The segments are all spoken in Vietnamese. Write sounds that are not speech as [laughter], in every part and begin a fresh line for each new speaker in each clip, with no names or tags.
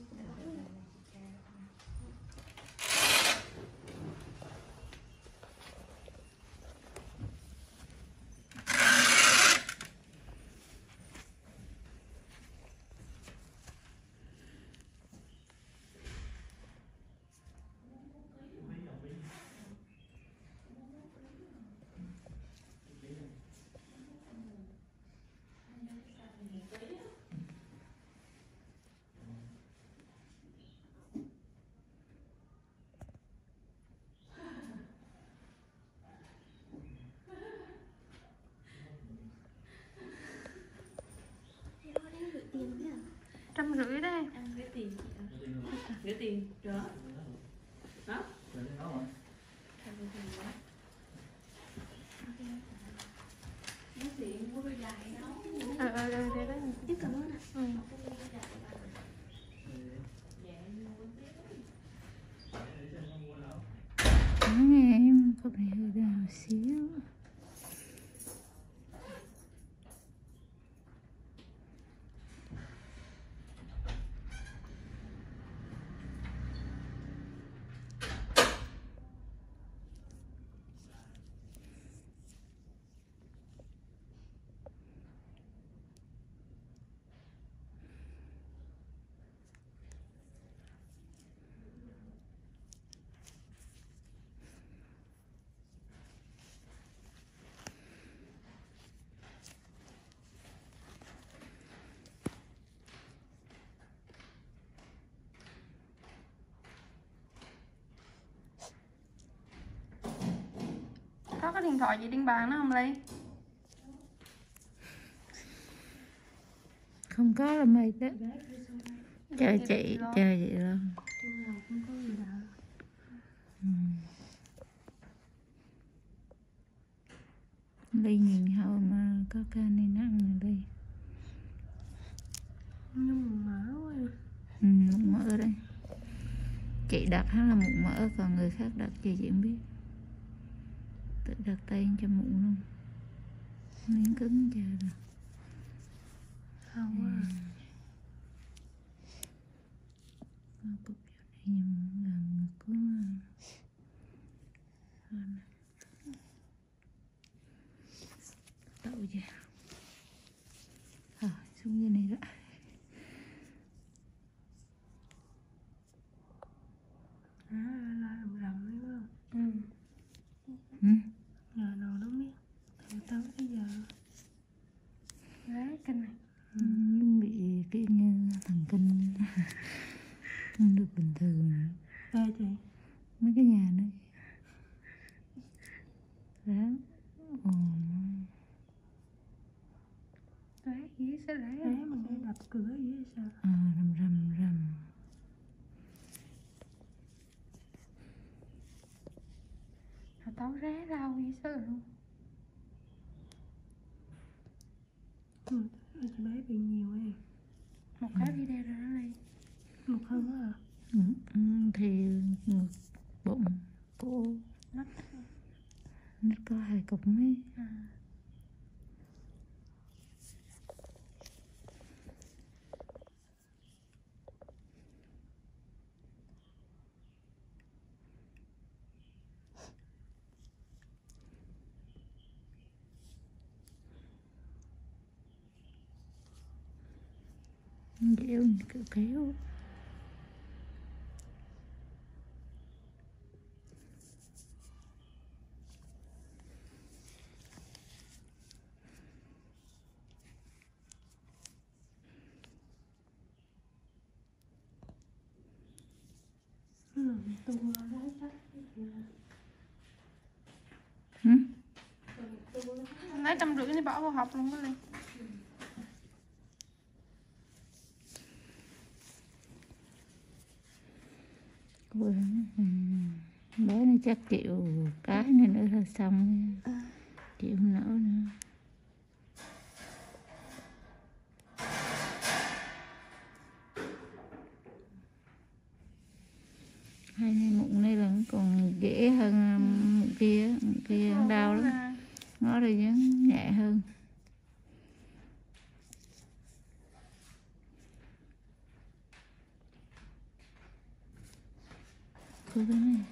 Yeah. Trăm rưỡi đấy.
Ăn gửi tiền gửi tiền đó. Đó.
Ờ ờ để đấy.
Chứ cảm ơn ạ.
Ừ.
Dạ mua tiếp
em có bị hơi đau xíu
có điện thoại gì trên bàn nó không ly?
Không có là mày đó chờ
Chị
chờ chị luôn ừ. ly nhìn hậu mà có ca này nặng rồi ly
Nhưng mà mỡ quá.
Ừ, mỡ đây. Chị đặt hắn là mụn mỡ còn người khác đặt chị chị không biết đặt tay cho mụn luôn. Miếng cứng chưa rồi
Không quá
Có cục chỗ này nhưng gần có đậu ra rồi xuống như này đó
À, la rầm rầm đấy đúng không?
ừ.
ừ.
Giờ nào nó biết Từ tới tới giờ
đấy cái này
Ừ, nhưng bị kiểu như thần kinh không được bình thường
Đây chị
mấy cái nhà này đó ồ
dí sẽ đấy
Thế mình đi đập cửa vậy hay sao?
à, rầm rầm rầm.
Hồi tao ré rau dí sợ luôn.
Ừ, bé bị nhiều ấy.
Một cái video rồi đó ly
Một hơn á à
ừ, ừ, thì ngực bụng cô
nó
nó có hai cục mấy
à.
Dẻo kiểu kéo
lấy trăm rưỡi đi bỏ vào hộp luôn đó ly
Ừ. bé nó chắc chịu cái này nữa là xong. Chịu không nổi nữa. Hai này mụn này là còn dễ hơn mụn kia mụn kia đau lắm.
À,
đây chứ nhẹ hơn cô cái này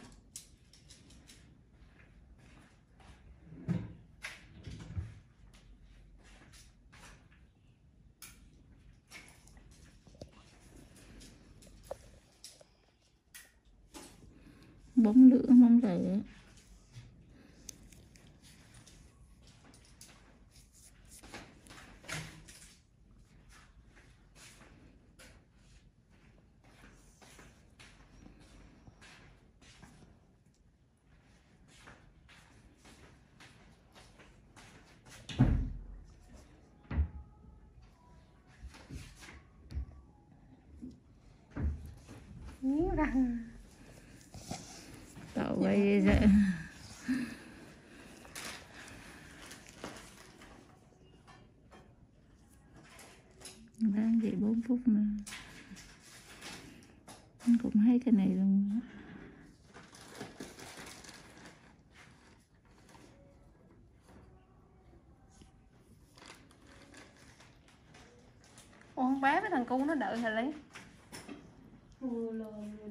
bóng lửa bóng lửa
Nhíu
cậu quay ra đang vậy 4 [laughs] phút nữa Anh cũng thấy cái này luôn.
Ủa con bé với thằng cu nó đợi hả Lý?
Vừa lời vừa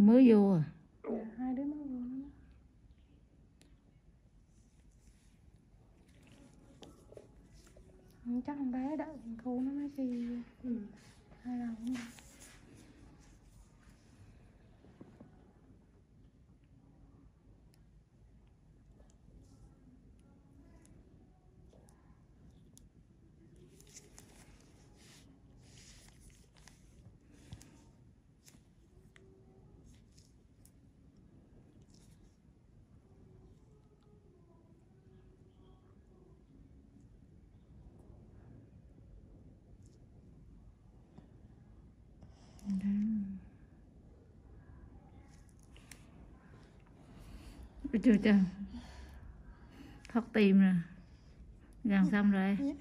mới vô à
Dạ, hai đứa mới vô đó. Chắc con bé đợi cu nó mới đi
ừ.
hai lần cũng được.
Ôi chưa chưa thoát tim nè. Gần xong rồi.
Dạ.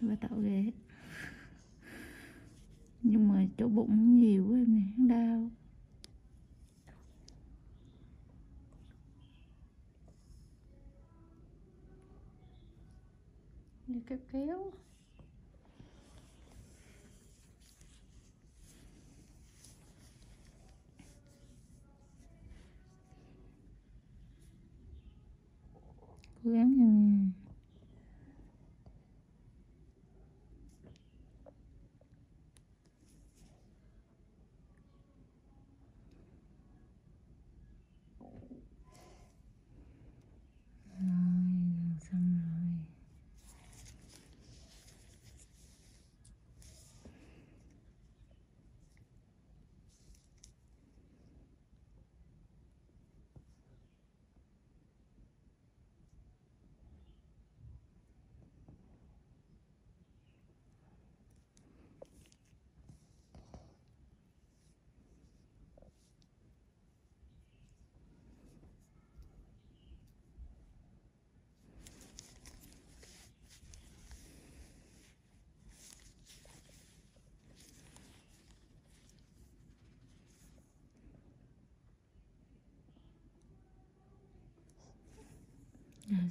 bà tạo ghê. Nhưng mà chỗ bụng nhiều quá em này đau.
Đi kéo kéo
Túi.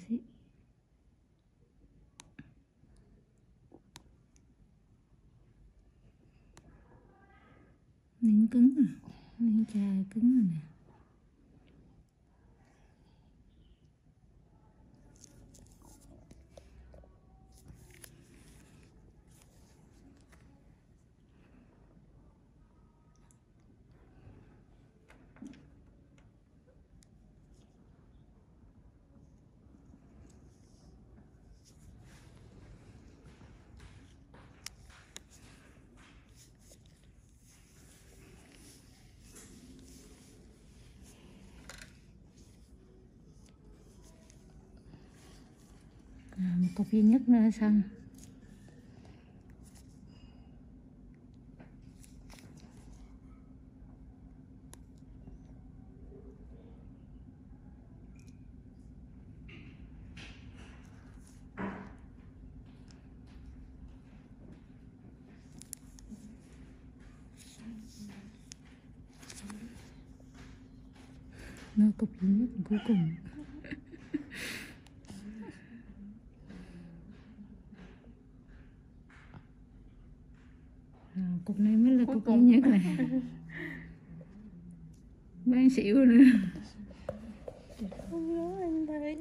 Gì nín cứng à? Miếng chai cứng rồi nè à, một cục duy nhất nữa sao? Xong nó cục duy nhất cuối cùng cục này mới là
Cuối
cục duy
cùng.
nhất này bán xỉu nữa
Không nhớ anh thấy